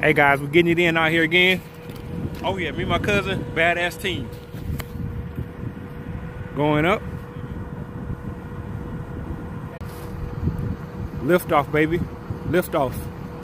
Hey guys, we're getting it in out here again. Oh yeah, me and my cousin, badass team. Going up. Lift off, baby. Lift off.